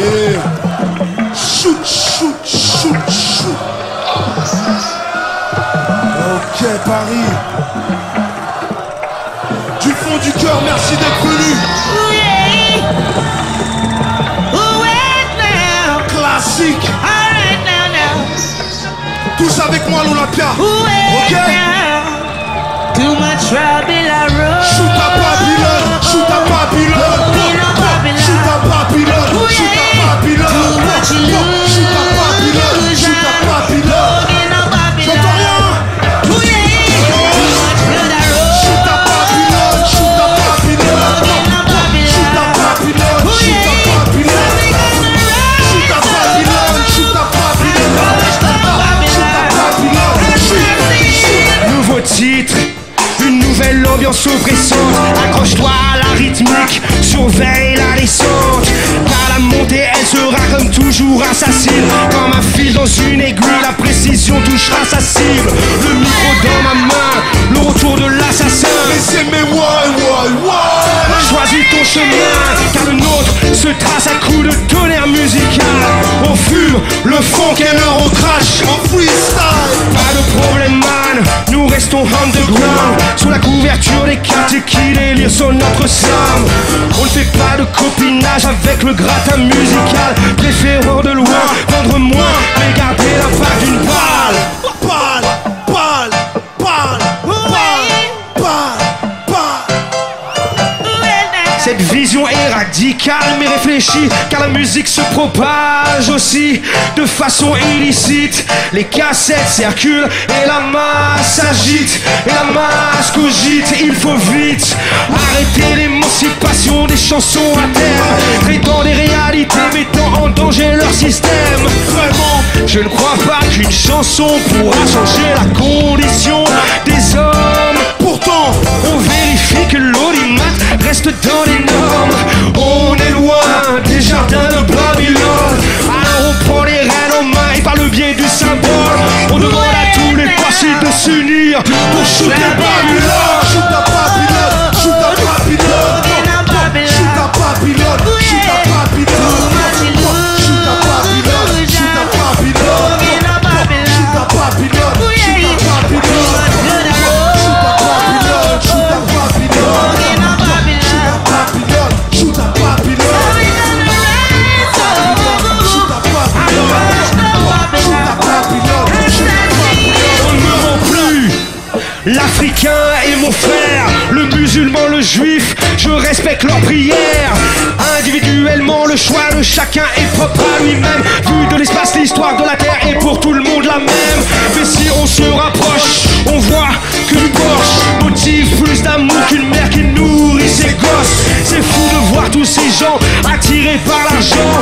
Yeah. Shoot, shoot, shoot, shoot. Ok, Paris. Du fond du cœur, merci d'être venu. Classique. Tous avec moi à l'Olympia. Ok. Too much trouble I road. Shoot à Accroche-toi à la rythmique, surveille la descente. Car la montée, elle sera comme toujours assassine. Comme un fil dans une aiguille, la précision touchera sa cible. Le micro dans ma main, le retour de l'assassin. Laissez mes why, why, why. Choisis ton chemin, car le nôtre se trace à coups de tonnerre musical. On fume le fond qu'un heure au crash. Sous la couverture des et qui délire sur notre somme On ne fait pas de copinage avec le gratin musical. Préférant de loin, vendre moins, mais garder l'impact d'une balle. Balle, balle, balle, balle, balle. Cette vision est radicale mais réfléchie Car la musique se propage aussi. De façon illicite Les cassettes circulent et la masse Et la masse cogite, il faut vite Arrêter l'émancipation des chansons à terme Traitant des réalités mettant en danger leur système Vraiment, je ne crois pas qu'une chanson pourra changer la condition des hommes Pourtant, on vérifie que l'audimat reste dans les normes. On est loin des jardins de Babylone. Alors on prend les rênes en main et par le biais du pour shooter Babylone. L'Africain est mon frère, le musulman, le juif, je respecte leurs prières. Individuellement, le choix de chacun est propre à lui-même. Vu de l'espace, l'histoire de la terre est pour tout le monde la même. Mais si on se rapproche, on voit que du Porsche motive plus d'amour qu'une mère qui nourrit ses gosses. C'est fou de voir tous ces gens attirés par l'argent,